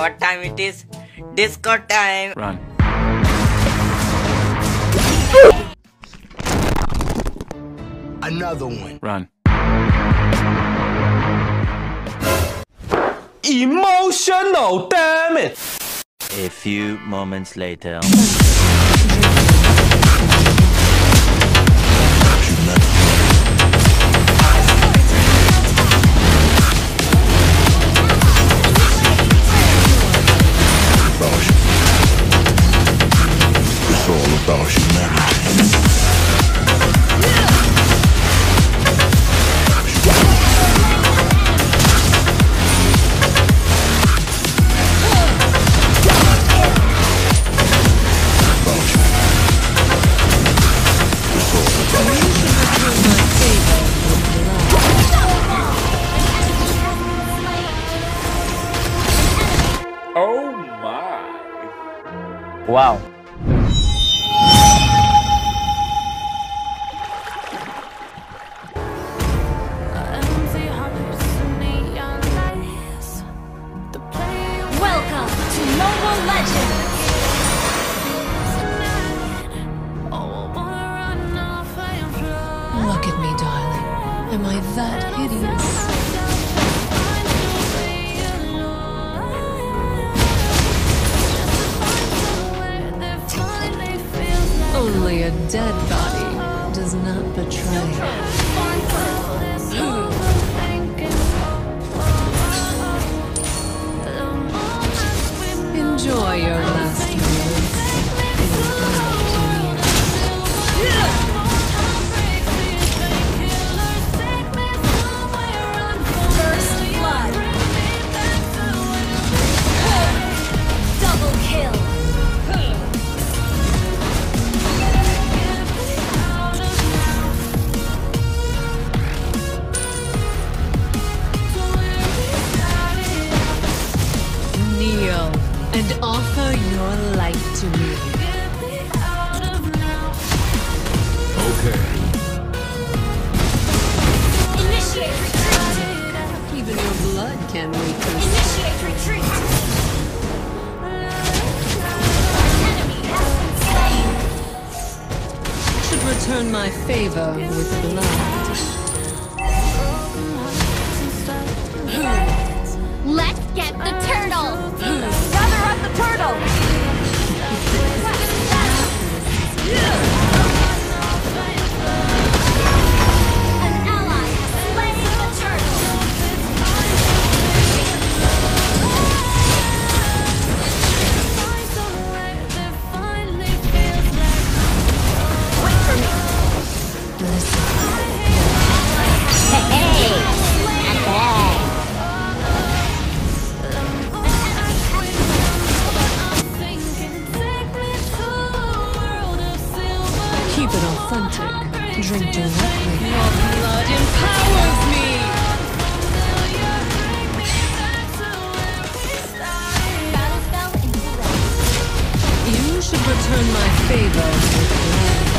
what time it is? Disco time! Run. Another one. Run. Emotional, damn it! A few moments later. 到现在 that hideous? Only a dead body does not betray. favor with the blood. return my favor.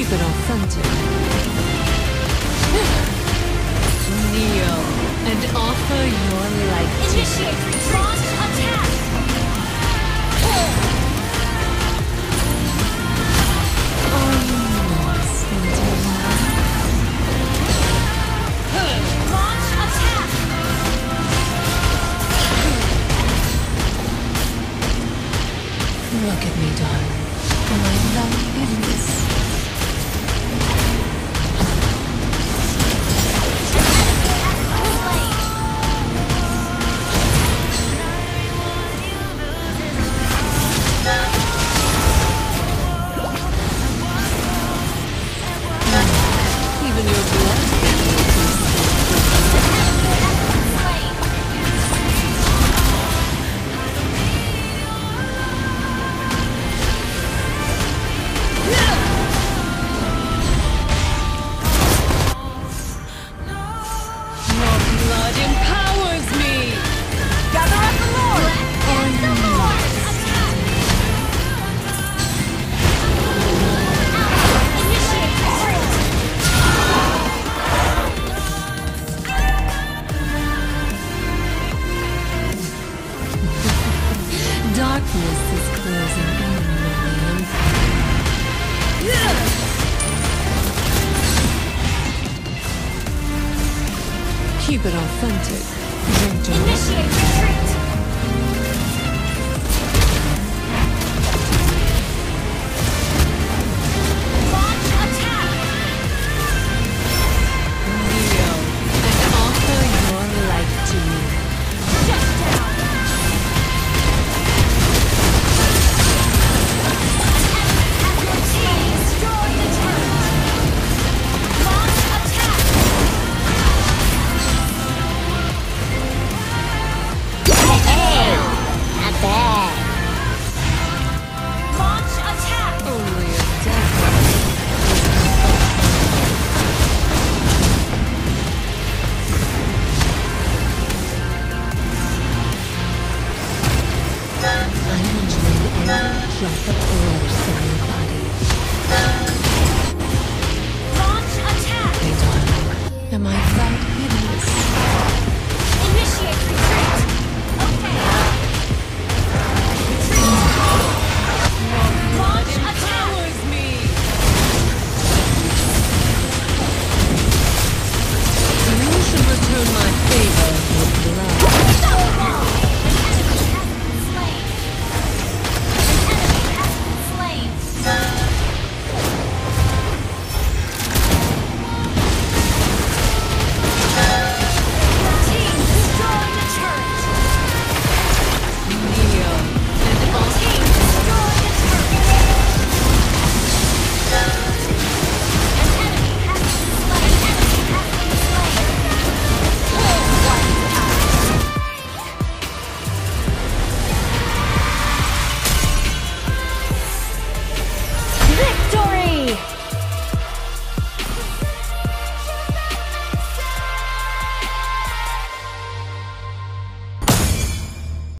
Keep it authentic. Neo, and offer your life. Initiate retreat. attack. Look at me, darling. My love this. like a corrosive body.